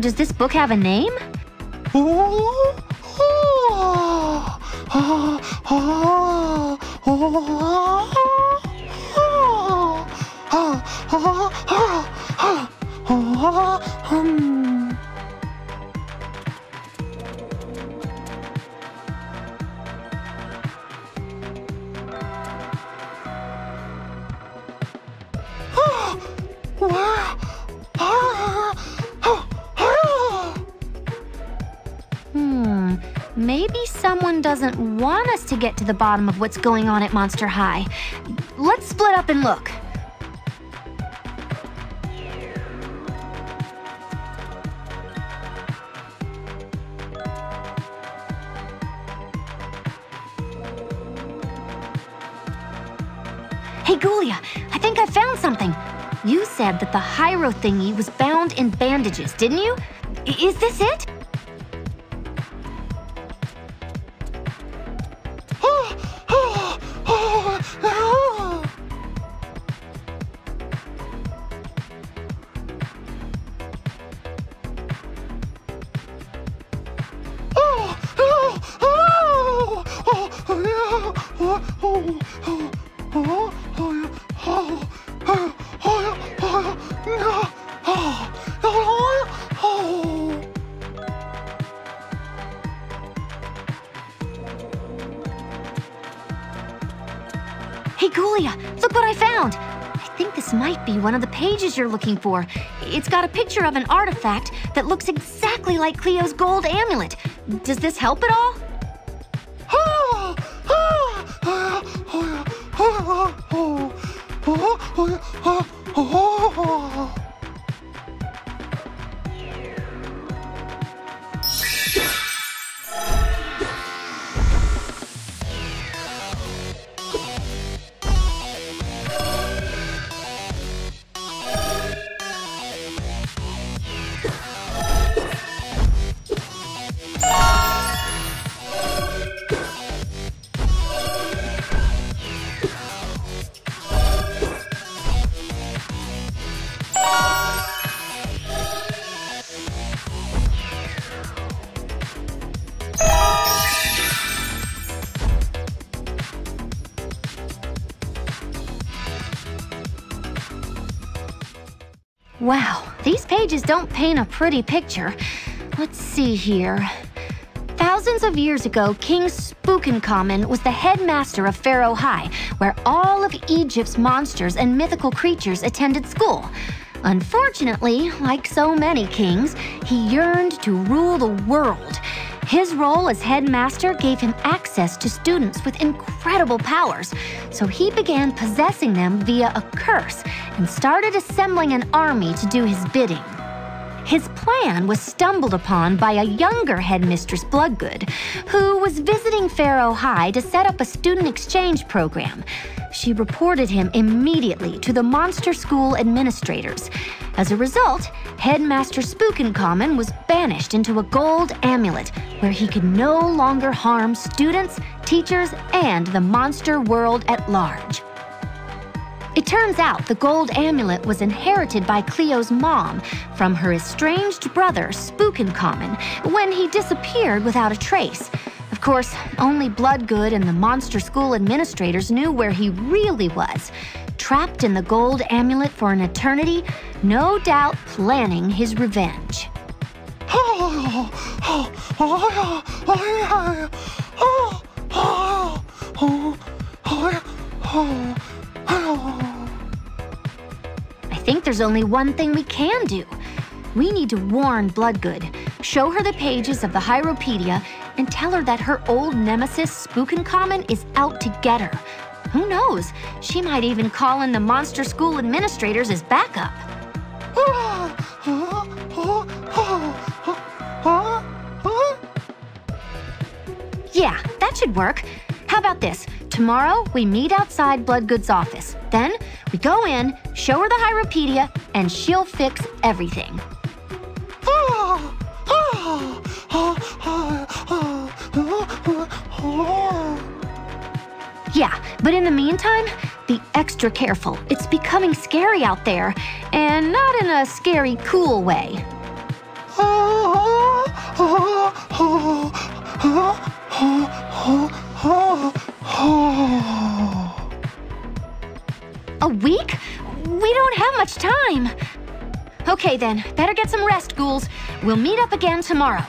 Does this book have a name? Hmm. Maybe someone doesn't want us to get to the bottom of what's going on at Monster High. Let's split up and look. Hey, Ghoulia, I think I found something. You said that the Hyro thingy was bound in bandages, didn't you? Is this it? Hey, Ghoulia, look what I found! I think this might be one of the pages you're looking for. It's got a picture of an artifact that looks exactly like Cleo's gold amulet. Does this help at all? Wow, these pages don't paint a pretty picture. Let's see here. Thousands of years ago, King Spookencommon was the headmaster of Pharaoh High, where all of Egypt's monsters and mythical creatures attended school. Unfortunately, like so many kings, he yearned to rule the world. His role as headmaster gave him access to students with incredible powers, so he began possessing them via a curse and started assembling an army to do his bidding. His plan was stumbled upon by a younger headmistress, Bloodgood, who was visiting Pharaoh High to set up a student exchange program. She reported him immediately to the monster school administrators. As a result, Headmaster Spookencommon was banished into a gold amulet where he could no longer harm students, teachers, and the monster world at large. It turns out the gold amulet was inherited by Cleo's mom from her estranged brother, Spookencommon, when he disappeared without a trace. Of course, only Bloodgood and the monster school administrators knew where he really was. Trapped in the gold amulet for an eternity, no doubt planning his revenge. think there's only one thing we can do. We need to warn Bloodgood, show her the pages of the Hyropedia, and tell her that her old nemesis, Spookencommon, is out to get her. Who knows? She might even call in the monster school administrators as backup. Yeah, that should work. How about this? Tomorrow, we meet outside Bloodgood's office. Then, we go in, show her the Hieropedia, and she'll fix everything. Yeah, but in the meantime, be extra careful. It's becoming scary out there, and not in a scary, cool way. A week? We don't have much time. Okay then, better get some rest, ghouls. We'll meet up again tomorrow.